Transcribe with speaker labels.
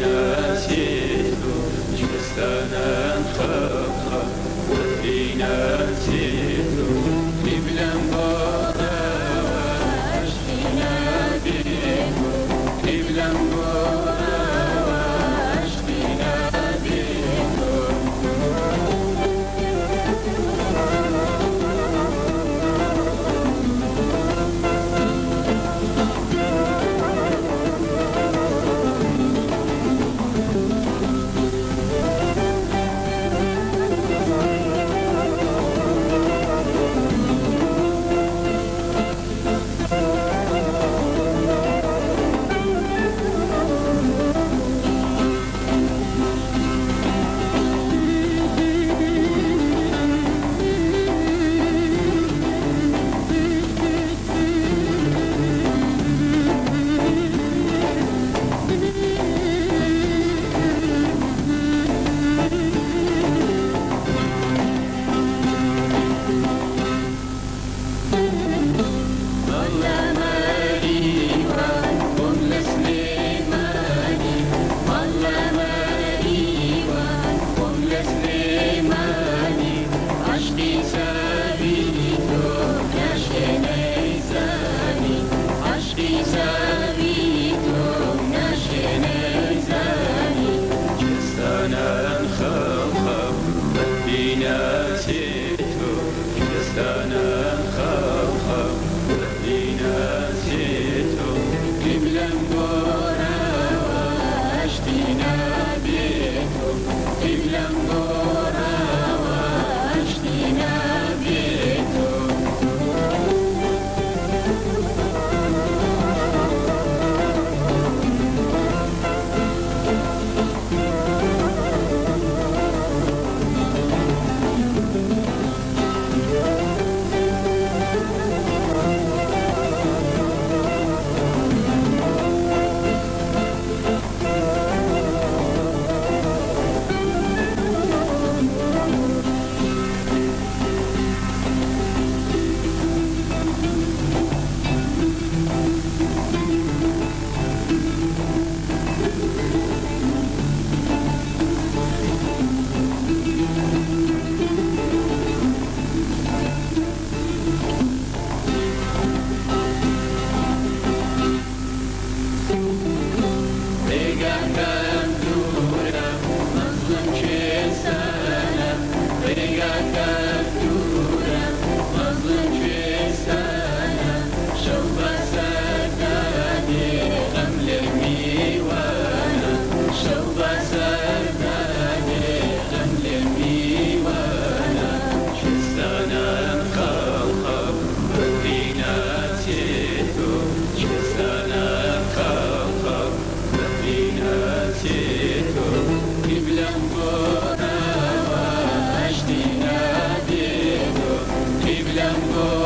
Speaker 1: 的心。Jesus. Agenda. and